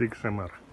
6 MR